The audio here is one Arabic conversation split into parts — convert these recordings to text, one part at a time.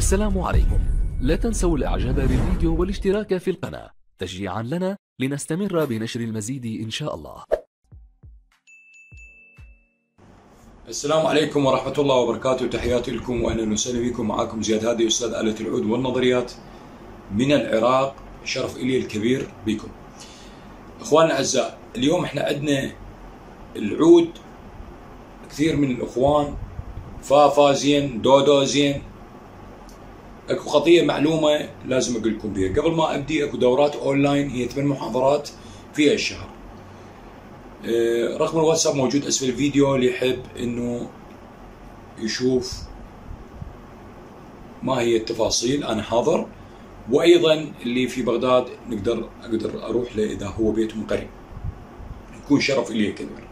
السلام عليكم. لا تنسوا الإعجاب بالفيديو والاشتراك في القناة. تشجيعا لنا لنستمر بنشر المزيد إن شاء الله. السلام عليكم ورحمة الله وبركاته. تحياتي لكم وأهلا وسهلا بكم. معكم زياد هادي أستاذ آلة العود والنظريات من العراق. شرف إلي الكبير بكم. إخواننا الأعزاء اليوم إحنا عندنا العود. كثير من الإخوان فا فا زين دو دو زين اكو قضية معلومة لازم أقول لكم بها قبل ما ابدي اكو دورات اونلاين هي ثمان محاضرات في الشهر. آه، رقم الواتساب موجود اسفل الفيديو اللي يحب انه يشوف ما هي التفاصيل أنا حاضر. وأيضا اللي في بغداد نقدر أقدر أروح له إذا هو بيتهم قريب. يكون شرف لي كبير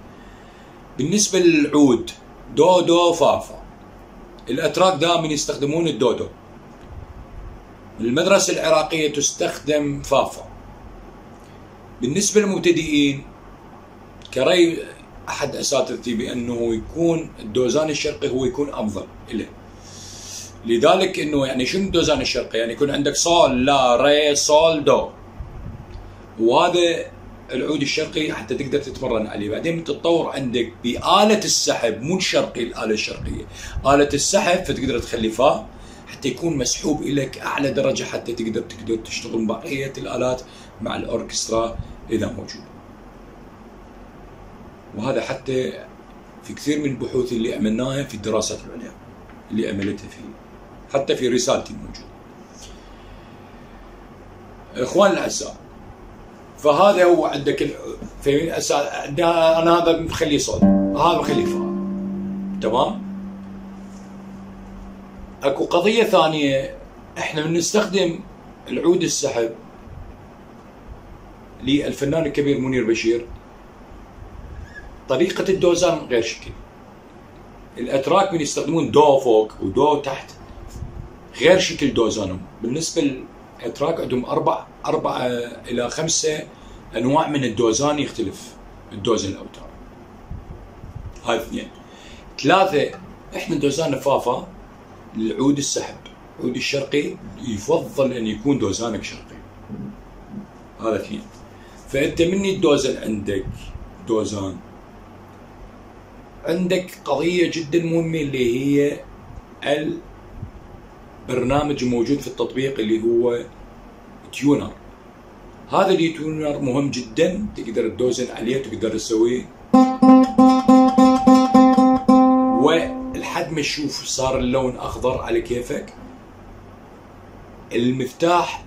بالنسبة للعود دو دو فافا. الأتراك دائما يستخدمون الدودو المدرسة العراقية تستخدم فافا. بالنسبة للمبتدئين كري أحد اساتذتي بانه يكون الدوزان الشرقي هو يكون أفضل له لذلك إنه يعني شنو الدوزان الشرقي؟ يعني يكون عندك صول لا ري صول دو. وهذا العود الشرقي حتى تقدر تتمرن عليه. بعدين تتطور عندك بآلة السحب مو الشرقي الآلة الشرقية. آلة السحب فتقدر تخلي فا حتى يكون مسحوب إليك أعلى درجة حتى تقدر تقدر تشتغل بقية الآلات مع الأوركسترا إذا موجود. وهذا حتى في كثير من البحوث اللي عملناها في الدراسات العليا اللي عملتها في حتى في رسالتي موجود إخوان الأعزاء فهذا هو عندك. في أنا هذا مخليه صوت هذا مخليه فا تمام؟ اكو قضية ثانية. إحنا بنستخدم العود السحب للفنان الكبير منير بشير. طريقة الدوزان غير شكل. الأتراك من يستخدمون دو فوق ودو تحت غير شكل دوزانهم. بالنسبة للأتراك عندهم أربع أربعة إلى خمسة أنواع من الدوزان يختلف. الدوزن الأوتار. هاي اثنين. ثلاثة إحنا دوزان فافا للعود السحب. العود الشرقي يفضل أن يكون دوزانك شرقي. هذا اثنين فأنت مني الدوزن عندك؟ دوزان. عندك قضية جدا مهمة اللي هي البرنامج الموجود في التطبيق اللي هو tuner. هذا ال tuner مهم جدا. تقدر تدوزن عليه تقدر تسوي ولحد ما تشوف صار اللون أخضر على كيفك. المفتاح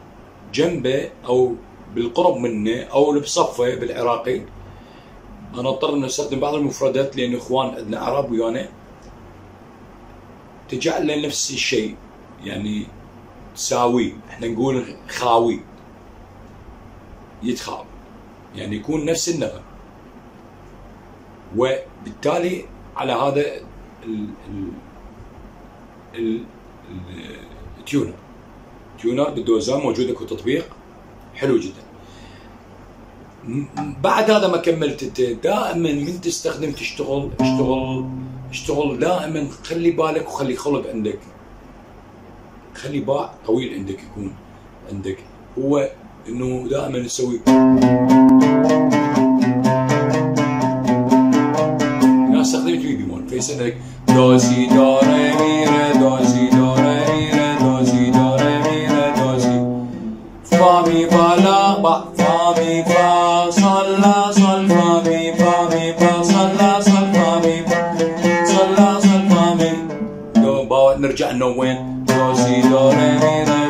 جنبه أو بالقرب منه أو بصفه بالعراقي. أنا أضطر إني أستخدم بعض المفردات لأن إخوان عندنا عرب ويانا. تجعل نفس الشيء. يعني تساوي. إحنا نقول خاوي. يتخاوي. يعني يكون نفس النغم وبالتالي على هذا ال tuner tuner. بالدوزان موجود اكو تطبيق حلو جدا. بعد هذا ما كملت انت دائما من تستخدم تشتغل اشتغل اشتغل دائما خلي بالك وخلي خلق عندك. خلي باع طويل عندك يكون عندك. هو إنه دائما تسوي استخدمت بي بيمون فيصير عندك دو سي دو ري مي ري دو سي دو ري مي ري دو سي دو ري مي ري دو سي فا مي فا لا با فا مي فا صل لا صل فا مي فا مي فا صل لا صل فا فا صل لا صل فا مي دو با نرجع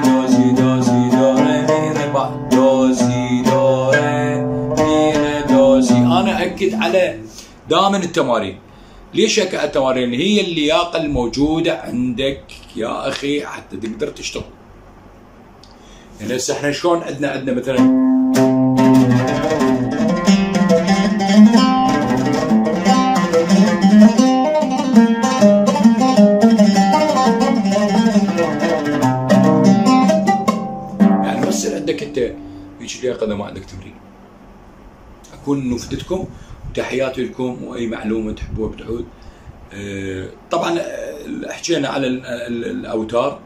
دو سي دو سي دو ري مي ري با دو سي دو ري مي ري دو سي أنا اكد على دائما التمارين ليش هيك التمارين هي اللياقة الموجودة عندك يا أخي حتى تقدر تشتغل. يعني هسه إحنا شلون عندنا عندنا مثلا؟ يعني بس عندك أنت هيك لياقة إذا ما عندك تمرين. أكون انه فدتكم وتحياتي لكم وأي معلومة تحبوها بتعود. أه، طبعا أه، حكينا على ال- ال- الأوتار.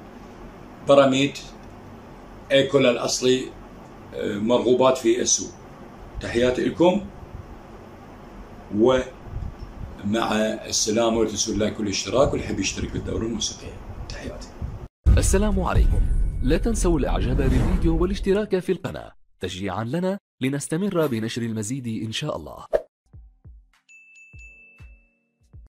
بيراميد ايكولا الاصلي آه، مرغوبات في السوق. تحياتي لكم ومع السلامة وتسوي لايك والاشتراك واللي يحب يشترك بالدورة الموسيقيه تحياتي. السلام عليكم. لا تنسوا الإعجاب بالفيديو والاشتراك في القناة. تشجيعا لنا لنستمر بنشر المزيد إن شاء الله.